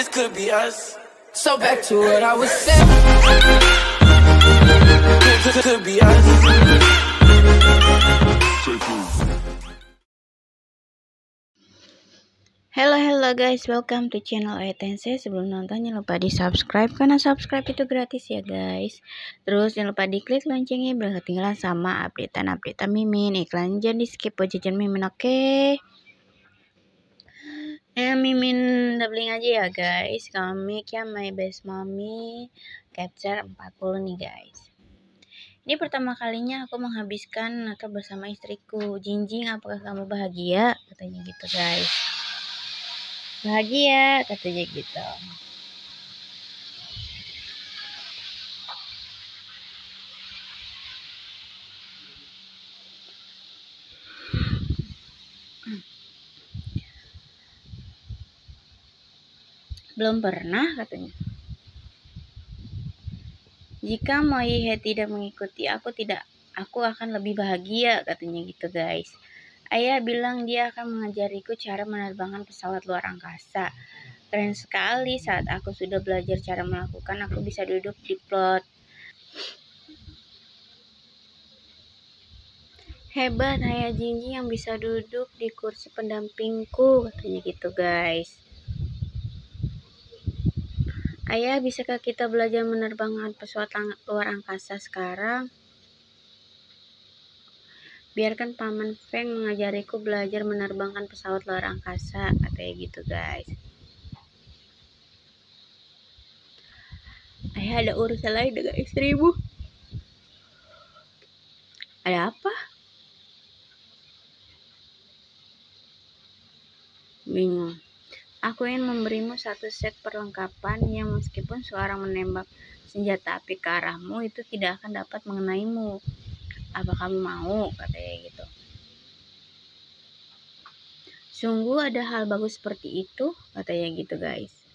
this could be us. So back to what I was saying. This could be us. Hello hello guys, welcome to channel Etense. Sebelum nonton jangan lupa di subscribe karena subscribe itu gratis ya guys. Terus jangan lupa diklik loncengnya biar ketinggalan sama updatean updatean mimin. Iklan jangan di skip jajan mimin oke. Okay? Eh mimin doubling aja ya guys. Kami ya my best mommy capture 40 nih guys. Ini pertama kalinya aku menghabiskan atau bersama istriku. Jinjing, apakah kamu bahagia? Katanya gitu guys bahagia katanya gitu belum pernah katanya jika Moihe tidak mengikuti aku tidak aku akan lebih bahagia katanya gitu guys Ayah bilang dia akan mengajariku cara menerbangkan pesawat luar angkasa. Keren sekali saat aku sudah belajar cara melakukan, aku bisa duduk di plot. Hebat ayah Jinji yang bisa duduk di kursi pendampingku, katanya gitu guys. Ayah, bisakah kita belajar menerbangkan pesawat luar angkasa sekarang? Biarkan Paman Feng mengajariku belajar menerbangkan pesawat luar angkasa, katanya gitu guys. Ayah ada urusan lain dengan istrimu. Ada apa? Aku ingin memberimu satu set perlengkapan yang meskipun seorang menembak senjata api ke arahmu itu tidak akan dapat mengenaimu. Apa kamu mau? Katanya gitu. Sungguh ada hal bagus seperti itu? Katanya gitu guys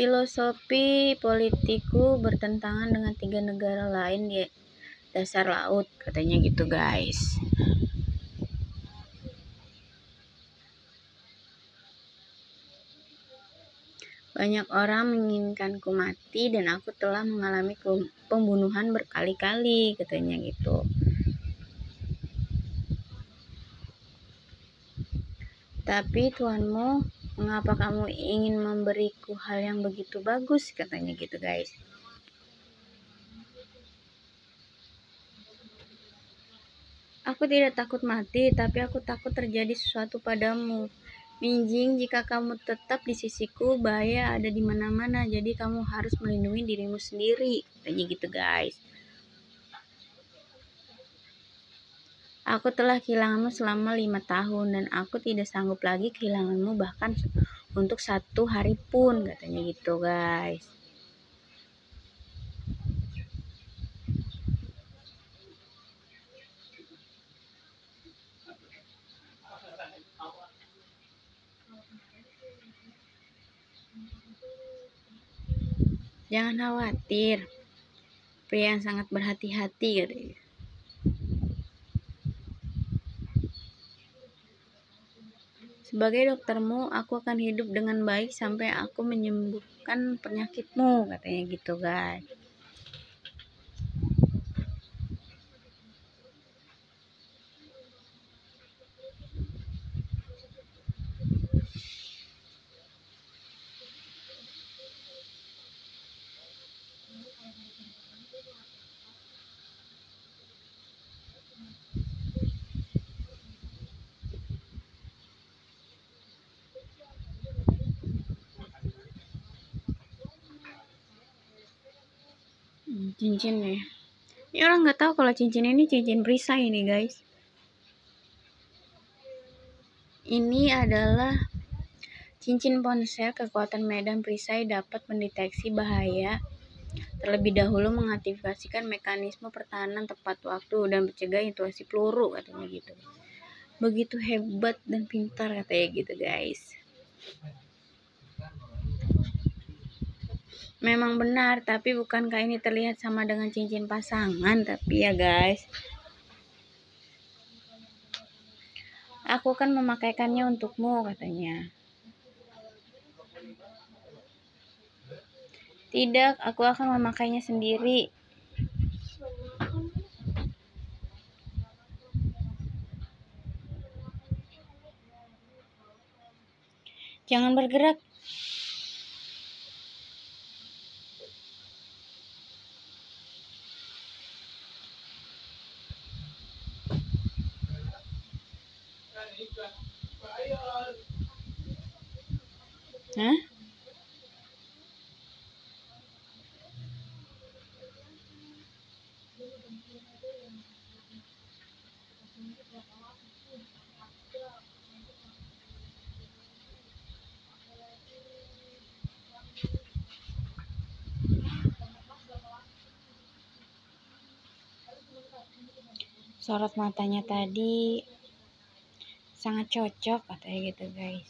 Filosofi politikku bertentangan dengan tiga negara lain di dasar laut, katanya gitu guys. Banyak orang menginginkanku mati dan aku telah mengalami pembunuhan berkali-kali, katanya gitu. Tapi Tuhanmu Mengapa kamu ingin memberiku hal yang begitu bagus? Katanya gitu guys. Aku tidak takut mati, tapi aku takut terjadi sesuatu padamu. Minjing, jika kamu tetap di sisiku, bahaya ada di mana-mana. Jadi kamu harus melindungi dirimu sendiri. Katanya gitu guys. Aku telah kehilanganmu selama lima tahun dan aku tidak sanggup lagi kehilanganmu bahkan untuk satu hari pun katanya gitu guys. Jangan khawatir, pria yang sangat berhati-hati katanya. Sebagai doktermu, aku akan hidup dengan baik sampai aku menyembuhkan penyakitmu, katanya gitu, guys. Cincin ya. Ini orang nggak tahu kalau cincin ini cincin perisai ini guys. Ini adalah cincin ponsel kekuatan medan perisai dapat mendeteksi bahaya. Terlebih dahulu mengaktifkan mekanisme pertahanan tepat waktu dan mencegah intuasi peluru katanya gitu. Begitu hebat dan pintar katanya gitu guys memang benar tapi bukankah ini terlihat sama dengan cincin pasangan? Tapi ya guys. Aku kan memakaikannya untukmu katanya. Tidak aku akan memakainya sendiri. Jangan bergerak Sorot matanya tadi sangat cocok katanya gitu guys.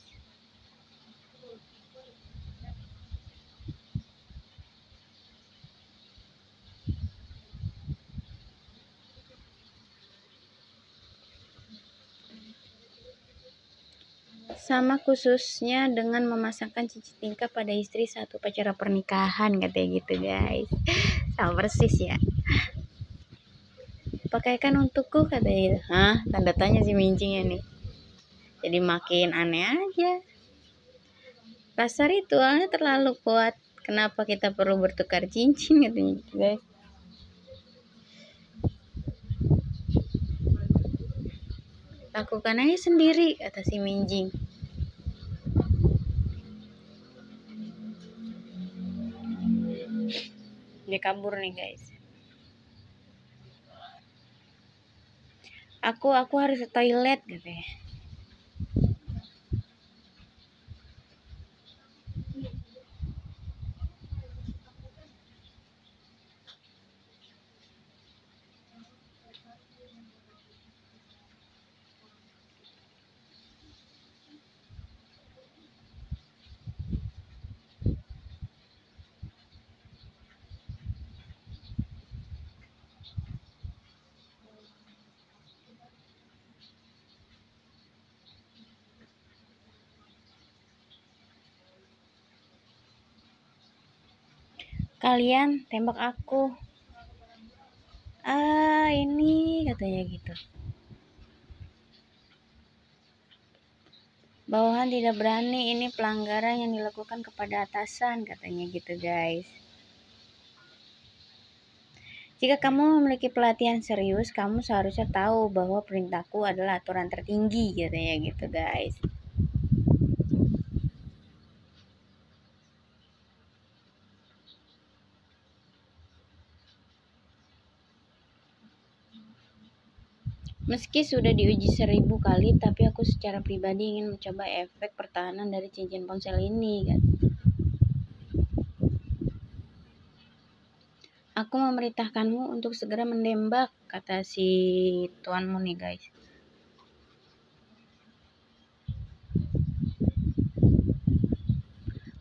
Sama khususnya dengan memasangkan cincin tingkah pada istri satu upacara pernikahan katanya gitu guys. Sama persis ya. Pakaikan untukku katanya gitu. Hah? Tanda tanya si mincingnya nih jadi makin aneh aja. Pasar ritualnya terlalu kuat. Kenapa kita perlu bertukar cincin gitu guys? Lakukan aja sendiri kata si Minjing. Dia kabur nih guys. Aku aku harus ke toilet gitu ya kalian tembak aku. Ah ini katanya gitu. Bawahan tidak berani ini pelanggaran yang dilakukan kepada atasan katanya gitu guys. Jika kamu memiliki pelatihan serius kamu seharusnya tahu bahwa perintahku adalah aturan tertinggi katanya gitu guys Meski sudah diuji seribu kali, tapi aku secara pribadi ingin mencoba efek pertahanan dari cincin ponsel ini. Kan. Aku memerintahkanmu untuk segera menembak, kata si tuanmu nih guys.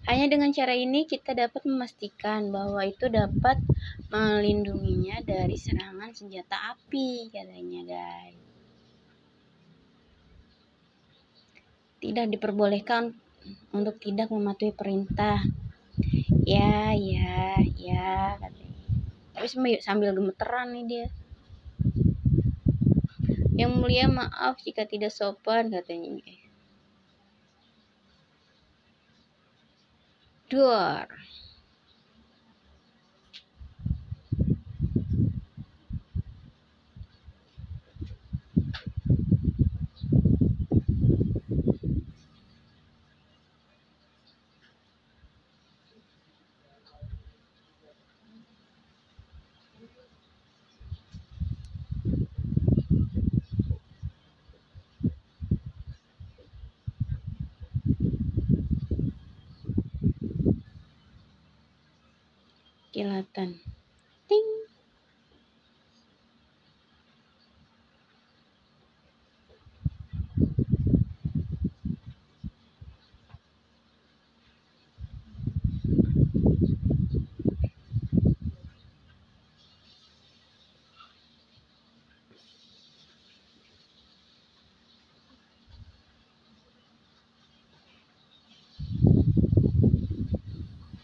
Hanya dengan cara ini kita dapat memastikan bahwa itu dapat melindunginya dari serangan senjata api katanya guys. Tidak diperbolehkan untuk tidak mematuhi perintah. Ya, ya, ya katanya. Tapi sambil gemeteran nih dia. Yang mulia maaf jika tidak sopan katanya door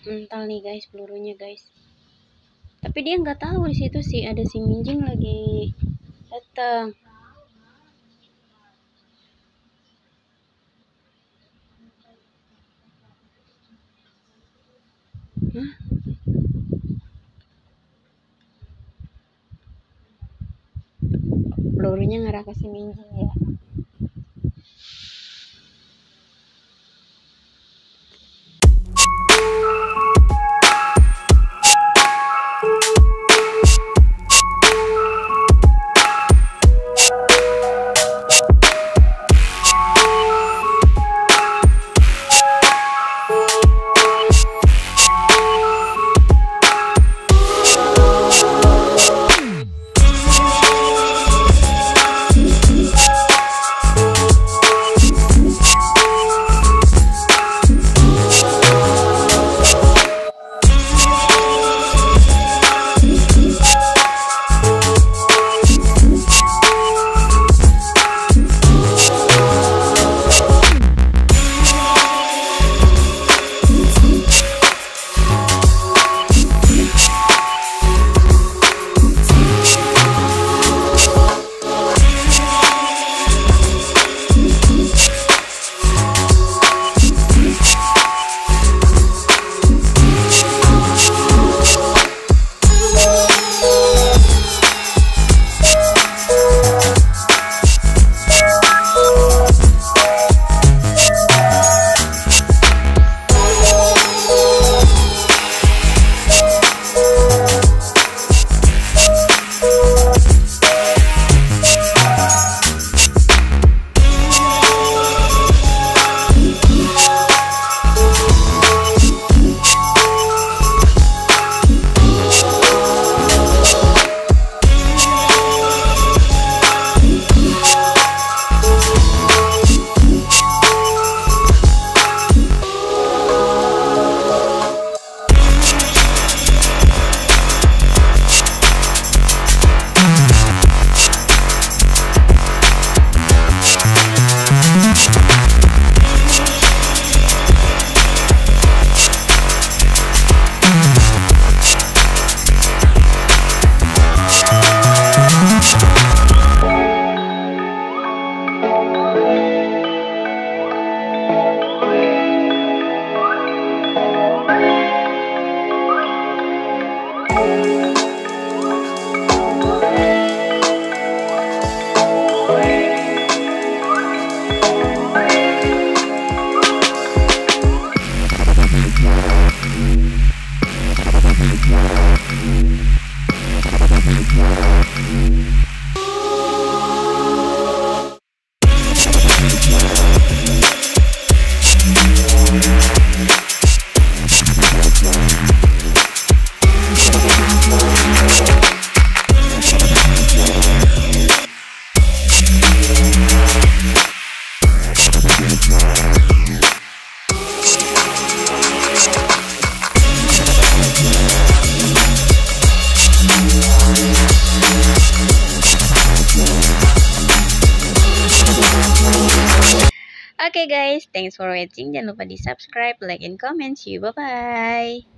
mental nih guys pelurunya guys. Tapi dia nggak tahu di situ sih ada si minjing lagi datang. Hah? pelurunya ngarah ke si minjing ya thanks for watching. Jangan lupa di subscribe, like, and comment. See you. Bye-bye.